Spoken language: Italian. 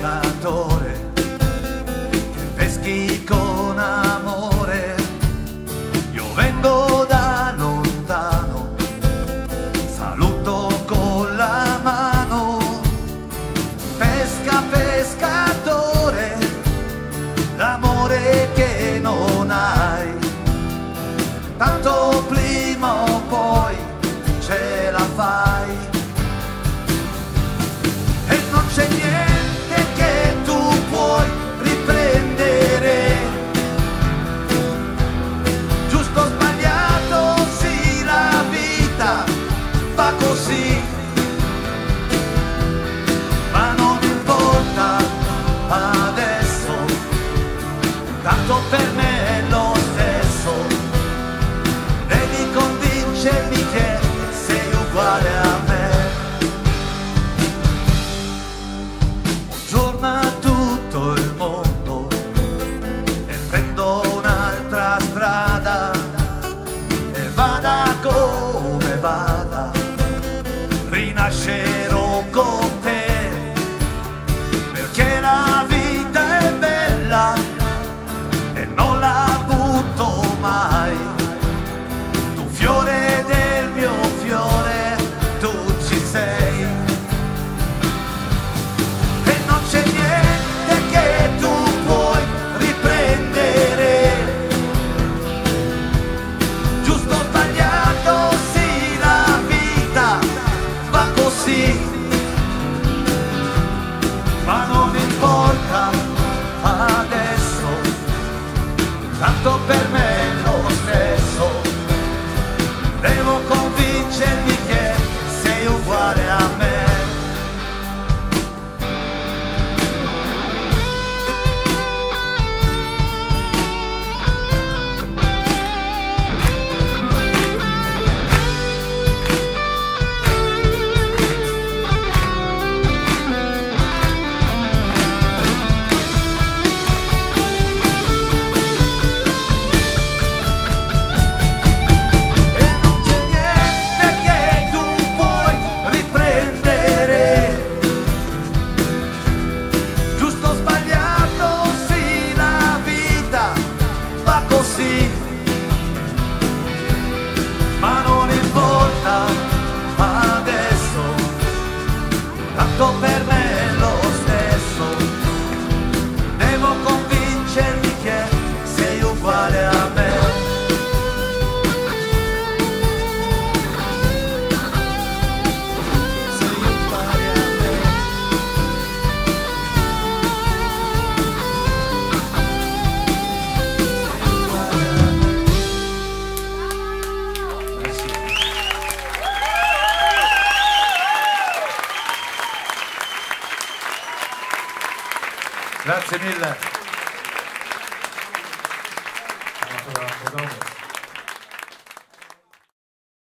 pescatore che peschi con amore. Io vengo da lontano, saluto con la mano. Pesca, pescatore, l'amore che non hai. Tanto prima strada e vada come vada, rinascerà. Send così, ma non importa adesso, tanto per Grazie mille.